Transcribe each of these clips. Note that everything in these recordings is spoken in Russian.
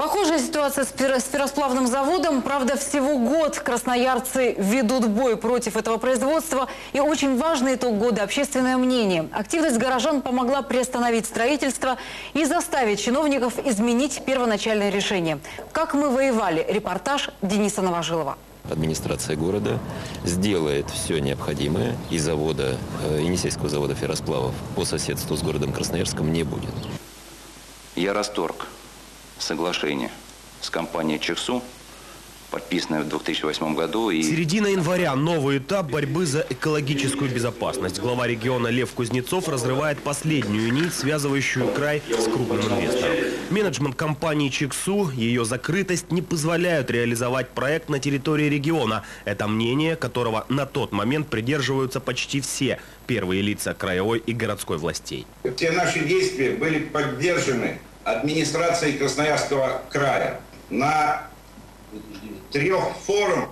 Похожая ситуация с, пиро- с пиросплавным заводом. Правда, всего год красноярцы ведут бой против этого производства. И очень важный итог года – общественное мнение. Активность горожан помогла приостановить строительство и заставить чиновников изменить первоначальное решение. Как мы воевали? Репортаж Дениса Новожилова. Администрация города сделает все необходимое, и завода, э, Енисейского завода ферросплавов по соседству с городом Красноярском не будет. Я расторг соглашение с компанией «Чексу», подписанное в 2008 году. И Середина января. Новый этап борьбы за экологическую безопасность. Глава региона Лев Кузнецов разрывает последнюю нить, связывающую край с крупным инвестором. Менеджмент компании «Чексу», ее закрытость не позволяют реализовать проект на территории региона. Это мнение, которого на тот момент придерживаются почти все первые лица краевой и городской властей. Все наши действия были поддержаны администрацией Красноярского края. На трех форумах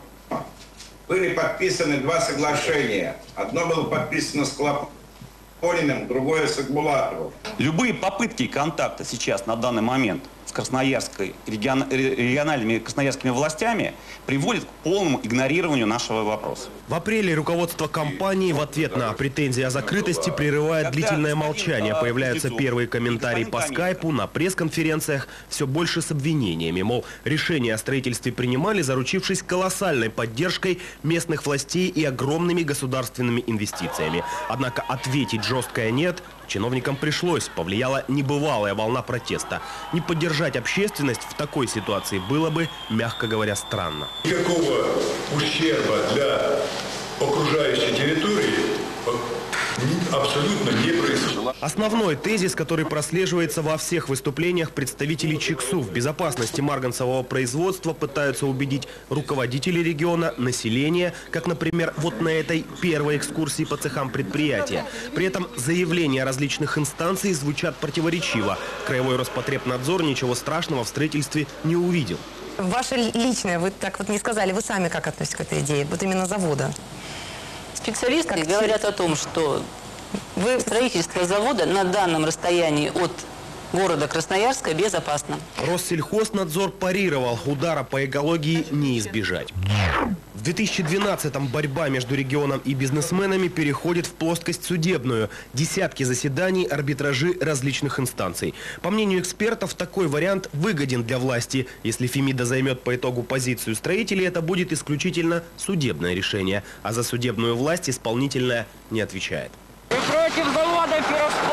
были подписаны два соглашения. Одно было подписано с Клополиным, другое с Акбулатовым. Любые попытки контакта сейчас на данный момент с красноярской, регион- ре- региональными красноярскими властями приводят к полному игнорированию нашего вопроса. В апреле руководство компании в ответ на претензии о закрытости прерывает длительное молчание. Появляются первые комментарии по скайпу, на пресс-конференциях, все больше с обвинениями. Мол, решение о строительстве принимали, заручившись колоссальной поддержкой местных властей и огромными государственными инвестициями. Однако ответить жесткое «нет» чиновникам пришлось. Повлияла небывалая волна протеста. Не поддержать общественность в такой ситуации было бы, мягко говоря, странно. Никакого ущерба для окружающей территории абсолютно не происходит. Основной тезис, который прослеживается во всех выступлениях представителей ЧИКСУ в безопасности марганцевого производства, пытаются убедить руководителей региона, население, как, например, вот на этой первой экскурсии по цехам предприятия. При этом заявления различных инстанций звучат противоречиво. Краевой Роспотребнадзор ничего страшного в строительстве не увидел. Ваше личное, вы так вот не сказали, вы сами как относитесь к этой идее, вот именно завода? Специалисты Как говорят о том, что Вы строительство завода на данном расстоянии от города Красноярска безопасно. Россельхознадзор парировал, удара по экологии не избежать. В 2012-м борьба между регионом и бизнесменами переходит в плоскость судебную. Десятки заседаний, арбитражи различных инстанций. По мнению экспертов, такой вариант выгоден для власти. Если Фемида займет по итогу позицию строителей, это будет исключительно судебное решение. А за судебную власть исполнительная не отвечает. Мы против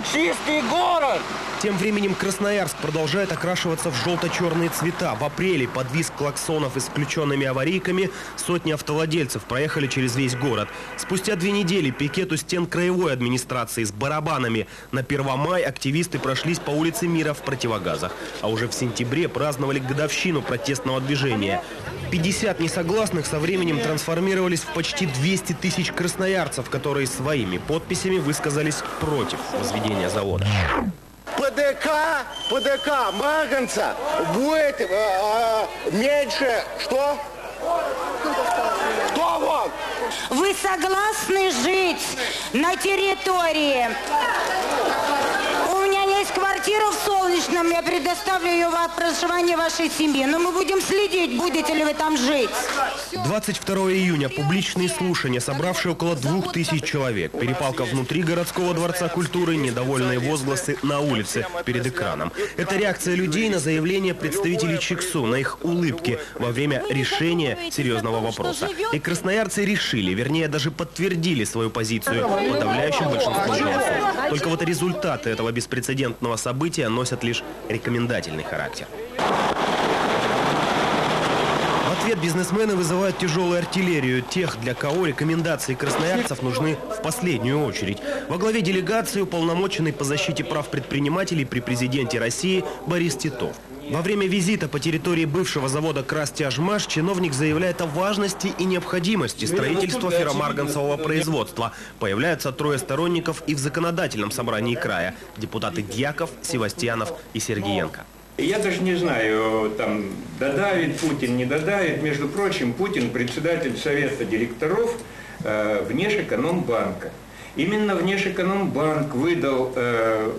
чистый город. Тем временем Красноярск продолжает окрашиваться в желто-черные цвета. В апреле под визг клаксонов и с включенными аварийками сотни автовладельцев проехали через весь город. Спустя две недели пикет у стен краевой администрации с барабанами. На 1 мая активисты прошлись по улице Мира в противогазах. А уже в сентябре праздновали годовщину протестного движения. 50 несогласных со временем трансформировались в почти 200 тысяч красноярцев, которые своими подписями высказались против возведения завода. ПДК, ПДК Марганца будет э, э, меньше, что? Кто вот? Вы согласны жить на территории? У меня есть квартира в Солнечном, я предоставлю ее в проживание вашей семье. Но мы будем следить, будете ли вы там жить. 22 июня. Публичные слушания, собравшие около двух тысяч человек. Перепалка внутри городского дворца культуры, недовольные возгласы на улице перед экраном. Это реакция людей на заявление представителей ЧИКСУ, на их улыбки во время решения серьезного вопроса. И красноярцы решили, вернее даже подтвердили свою позицию подавляющим большинством голосов. Только вот результаты этого беспрецедентного события носят лишь рекомендательный характер. В ответ бизнесмены вызывают тяжелую артиллерию тех, для кого рекомендации красноярцев нужны в последнюю очередь. Во главе делегации уполномоченный по защите прав предпринимателей при президенте России Борис Титов. Во время визита по территории бывшего завода «Крастяжмаш» чиновник заявляет о важности и необходимости строительства ферромарганцевого производства. Появляются трое сторонников и в законодательном собрании края – депутаты Дьяков, Севастьянов и Сергеенко. Я даже не знаю, там, додавит Путин, не додавит. Между прочим, Путин председатель Совета директоров э, Внешэкономбанка. Именно Внешэкономбанк выдал э,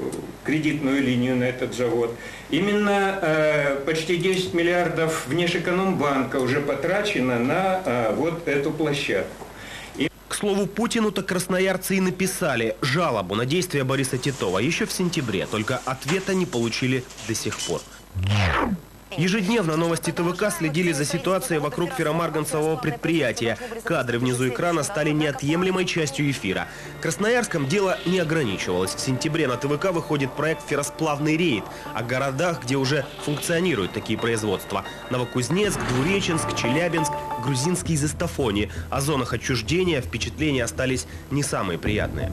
кредитную линию на этот завод. Именно э, почти 10 миллиардов Внешэкономбанка уже потрачено на э, вот эту площадку. К слову, Путину-то красноярцы и написали жалобу на действия Бориса Титова еще в сентябре, только ответа не получили до сих пор. Ежедневно новости ТВК следили за ситуацией вокруг ферромарганцевого предприятия. Кадры внизу экрана стали неотъемлемой частью эфира. Красноярском дело не ограничивалось. В сентябре на ТВК выходит проект «Ферросплавный рейд» о городах, где уже функционируют такие производства. Новокузнецк, Двуреченск, Челябинск, грузинский Застафони. О зонах отчуждения впечатления остались не самые приятные.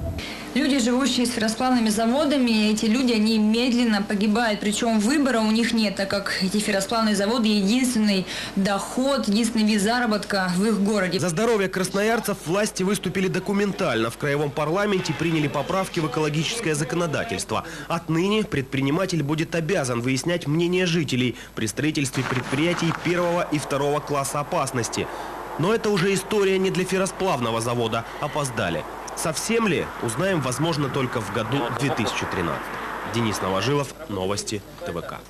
Люди, живущие с ферросплавными заводами, эти люди, они медленно погибают. Причем выбора у них нет, так как эти ферросплавные заводы – единственный доход, единственный вид заработка в их городе. За здоровье красноярцев власти выступили документально. В краевом парламенте приняли поправки в экологическое законодательство. Отныне предприниматель будет обязан выяснять мнение жителей при строительстве предприятий первого и второго класса опасности. Но это уже история не для ферросплавного завода. Опоздали. Совсем ли? Узнаем, возможно, только в году 2013. Денис Новожилов, Новости ТВК.